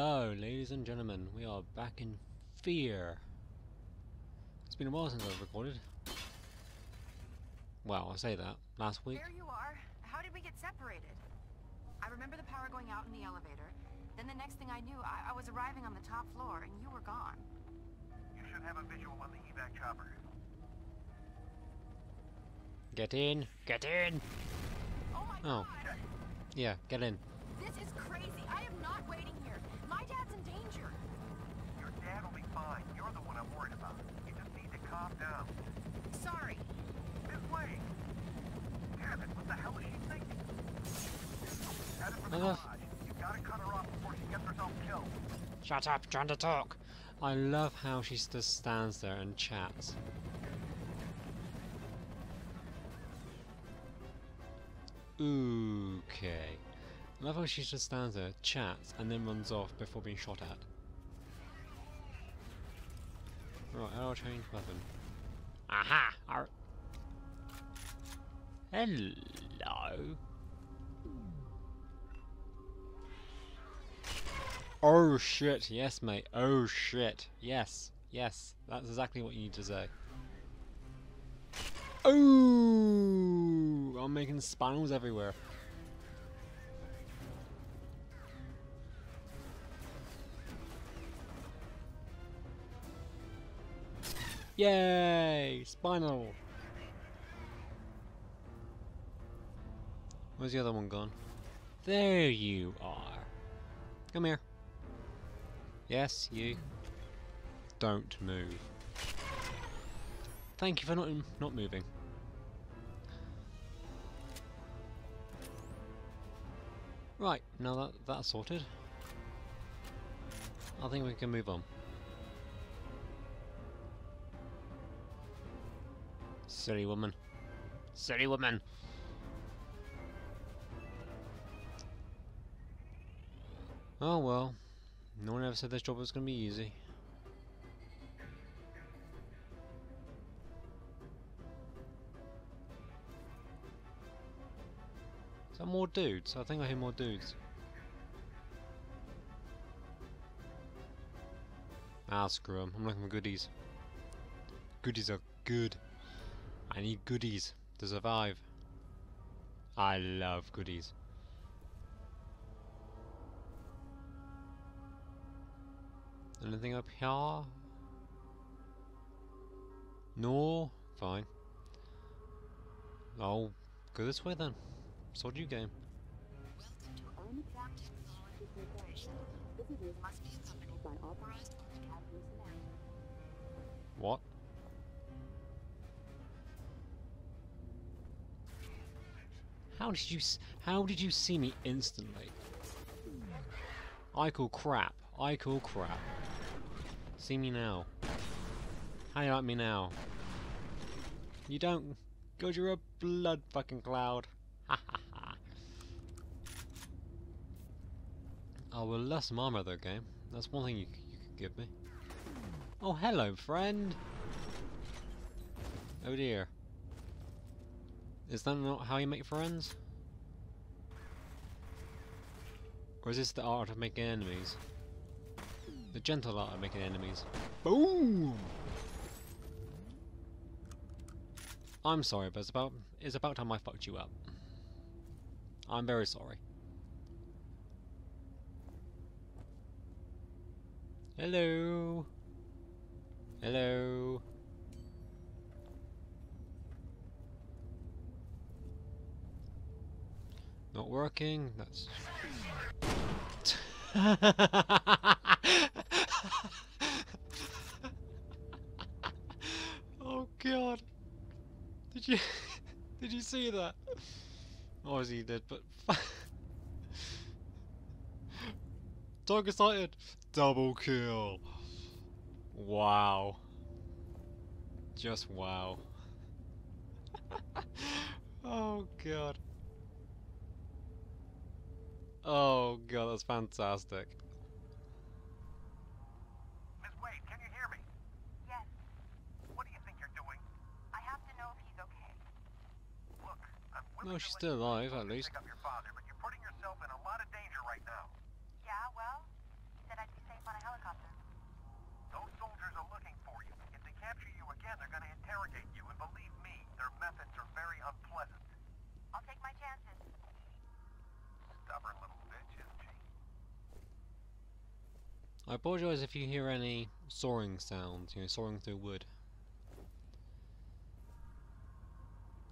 Hello, ladies and gentlemen. We are back in Fear. It's been a while since I've recorded. Well, I say that. Last week. There you are. How did we get separated? I remember the power going out in the elevator. Then the next thing I knew, I, I was arriving on the top floor, and you were gone. You should have a visual on the evac chopper. Get in! Get in! Oh my Oh. god! Yeah, get in. This is crazy! I am not waiting here! Fine. You're the one I'm worried about. You just need to calm down. Sorry. This way! Damn it, what the hell is she thinking? Headed for the Enough. garage. You gotta cut her off before she gets herself killed. Shut up, trying to talk! I love how she just stands there and chats. Okay. I love how she just stands there, chats, and then runs off before being shot at. Right, how do I change weapon? Aha! Ar- Hello! Oh shit, yes mate, oh shit, yes, yes, that's exactly what you need to say. Oh, I'm making spinals everywhere. Yay! Spinal! Where's the other one gone? There you are. Come here. Yes, you. Don't move. Thank you for not not moving. Right, now that that's sorted. I think we can move on. Silly woman. Silly woman. Oh well. No one ever said this job was going to be easy. Is that more dudes? I think I hear more dudes. Ah, screw 'em. I'm looking for goodies. Goodies are good. I need goodies to survive. I love goodies. Anything up here? No? Fine. I'll go this way then. Sod you game. Welcome to Corporation. Visitors must be accompanied by authorized personnel. What? How did you how did you see me instantly? I call crap. I call crap. See me now. How you like me now? You don't, cause you're a blood fucking cloud. Ha ha ha. Oh, well, less armor though, game. That's one thing you, you could give me. Oh, hello, friend. Oh dear. Is that not how you make friends? Or is this the art of making enemies? The gentle art of making enemies. Boom! I'm sorry, but it's about it's about time I fucked you up. I'm very sorry. Hello. Hello. Not working. That's. oh god! Did you did you see that? Obviously you did, but target sighted. Double kill. Wow. Just wow. oh god. Oh god, that's fantastic. Miss Wade, can you hear me? Yes. What do you think you're doing? I have to know if he's okay. Look, I'm No, she's still alive at least. Pick up your father, but you're putting yourself in a lot of danger right now. Yeah, well, he said I'd be safe on a helicopter. Those soldiers are looking for you. If they capture you again, they're gonna interrogate you, and believe me, their methods are very unpleasant. I'll take my chances. Stubborn little I apologise if you hear any soaring sounds, you know, soaring through wood.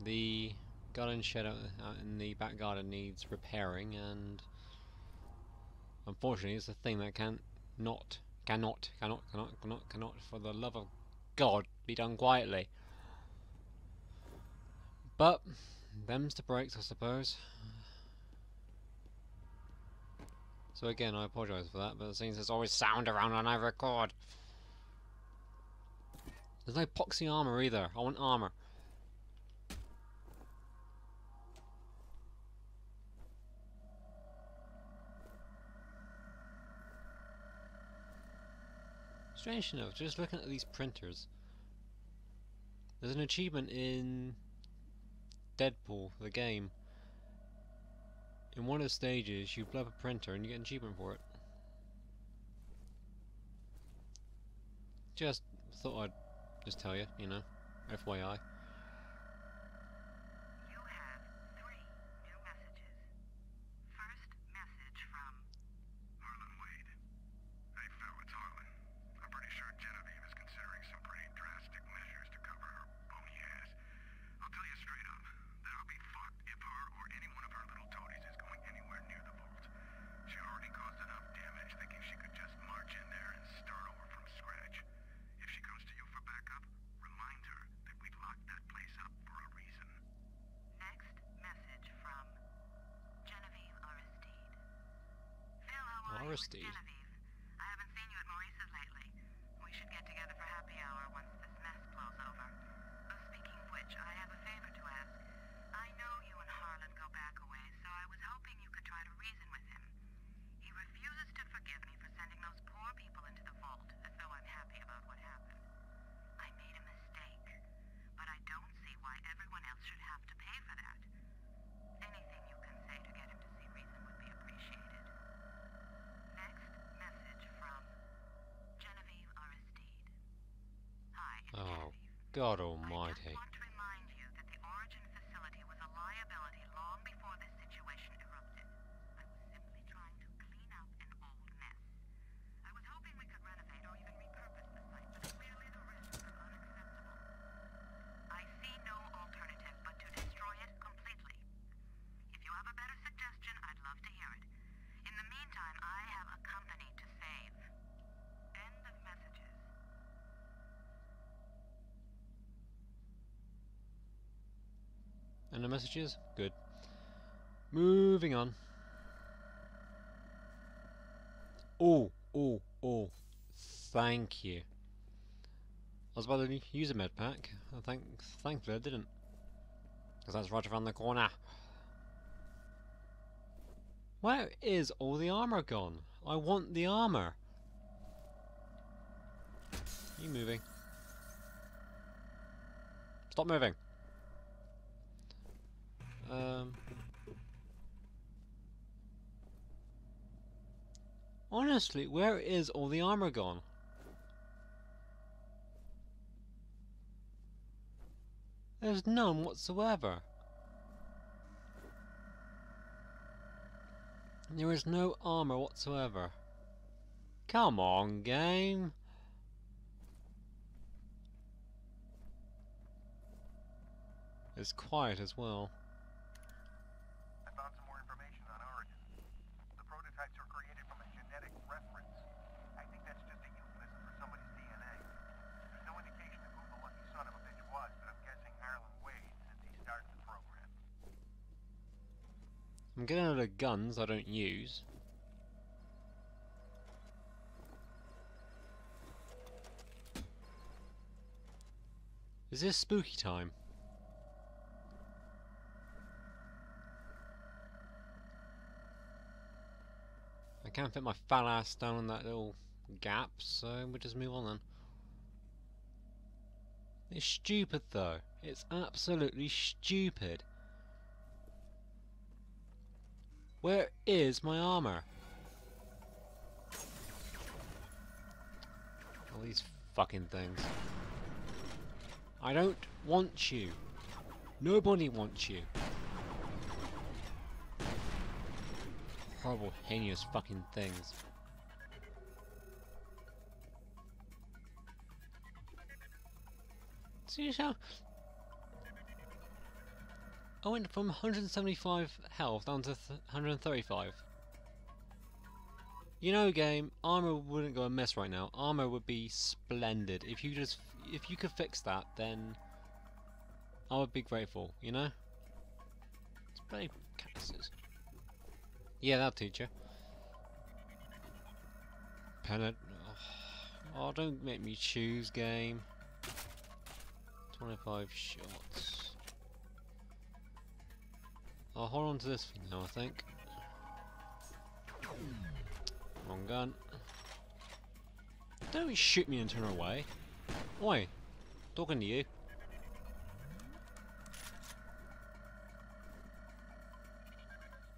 The garden shed out out in the back garden needs repairing and unfortunately it's a thing that can not cannot cannot cannot cannot cannot for the love of God be done quietly. But them's the breaks I suppose. So again I apologise for that, but seems there's always sound around when I record. There's no epoxy armour either. I want armour. Strange enough, just looking at these printers, there's an achievement in Deadpool, the game. In one of the stages, you blow up a printer and you get an achievement for it. Just thought I'd just tell you, you know, FYI. You have three new messages. First message from Harlan Wade. Hey, Phil, it's Harlan. I'm pretty sure Genevieve is considering some pretty drastic measures to cover her bony ass. I'll tell you straight up that I'll be fucked if her or any one of her little toadies is going anywhere near the vault. She already caused enough damage thinking she could just march in there and start over from scratch. If she comes to you for backup, remind her that we locked that place up for a reason. next message from Genevieve Aristide. Phil, how are Aristide. you? It's Genevieve. I haven't seen you at Maurice's lately. We should get together for happy hour once this mess blows over. Oh, speaking of which, I have a favor to ask. I know you and Harlan go back a ways, so I was hoping you could try to reason with him. He refuses to forgive me for sending those poor people into the vault, as though I'm happy about what happened. I made a mistake, but I don't see why everyone else should have to pay for that. Anything you can say to get him to see reason would be appreciated. Next message from Genevieve Aristide. Hi, it's Oh, Genevieve. God almighty. just want to remind you that the Origin facility was a liability long before this situation erupted. I was simply trying to clean up an old mess. I was hoping we could renovate or even repurpose the site, but clearly the risks are unacceptable. I see no alternative but to destroy it completely. If you have a better suggestion, I'd love to hear it. In the meantime, I have a company to save. End of messages. And the messages? Good. Moving on. Oh, oh, oh. Thank you. I was about to use a med pack. I think, thankfully I didn't. Because that's right around the corner. Where is all the armor gone? I want the armor. You moving? Stop moving. Um. Honestly, where is all the armor gone? There's none whatsoever. There is no armor whatsoever. Come on, game. It's quiet as well. I found some more information on Origin. The prototypes were created from a genetic reference. I think that's just a euphemism for somebody's DNA. There's no indication of who the lucky son of a bitch was, but I'm guessing Harlan Wade since he started the program. I'm getting out of guns I don't use. Is this spooky time? I can't fit my fat ass down in that little gap, so we'll just move on then. It's stupid though. It's absolutely stupid. Where is my armor? All these fucking things. I don't want you. Nobody wants you. Horrible, heinous fucking things. See how I went from 175 health down to 135. You know, game armor wouldn't go a amiss right now. Armor would be splendid if you just if you could fix that. Then I would be grateful. You know. Let's play cactuses. Yeah, that'll teach you. Penet. Oh, oh, don't make me choose, game. 25 shots. I'll hold on to this for now, I think. Wrong gun. Don't shoot me and turn away. Oi, talking to you.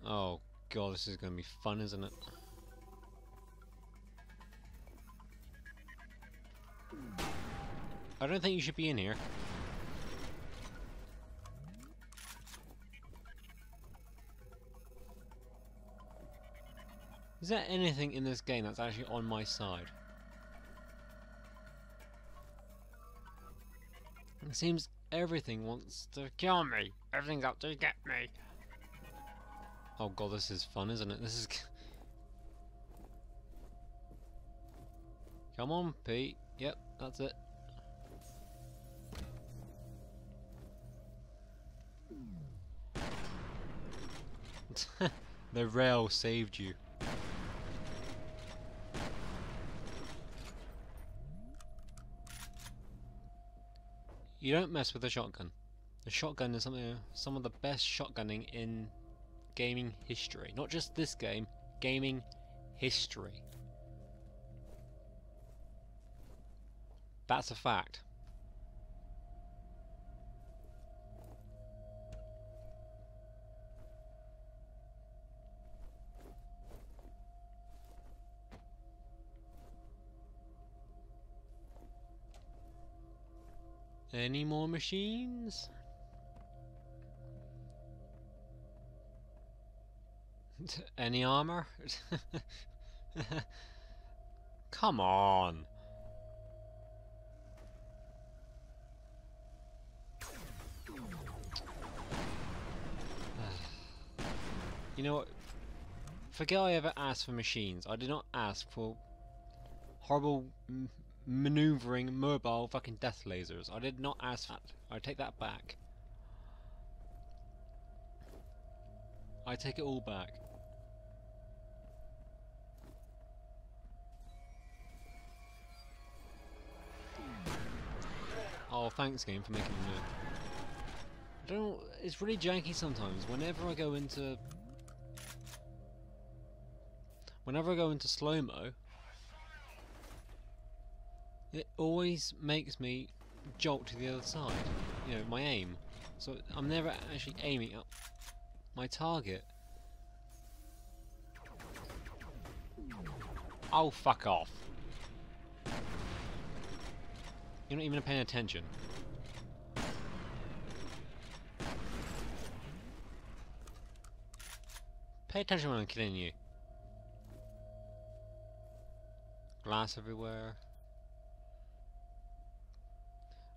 Oh god, this is going to be fun, isn't it? I don't think you should be in here. Is there anything in this game that's actually on my side? It seems everything wants to kill me. Everything's out to get me. Oh god, this is fun, isn't it? This is... Come on, Pete. Yep, that's it. the rail saved you. You don't mess with a shotgun. The shotgun is something, some of the best shotgunning in gaming history. Not just this game, gaming history. That's a fact. Any more machines? Any armor? Come on. you know what? Forget I ever asked for machines. I did not ask for horrible maneuvering mobile fucking death lasers. I did not ask that. I take that back. I take it all back. Oh, thanks game for making me know. I don't know, it's really janky sometimes. Whenever I go into... Whenever I go into slow-mo, it always makes me jolt to the other side. You know, my aim. So I'm never actually aiming at my target. Oh, fuck off. You're not even paying attention. Pay attention when I'm killing you. Glass everywhere.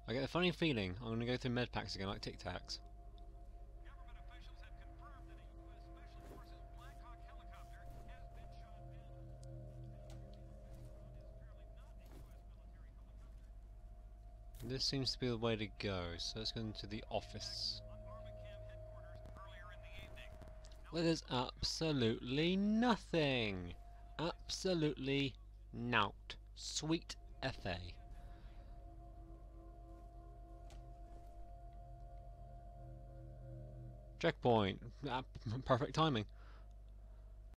I get a funny feeling I'm going to go through med packs again like Tic Tacs. This seems to be the way to go, so let's go into the office. Where there's absolutely nothing! Absolutely nout. Sweet FA. Checkpoint. Ah, perfect timing.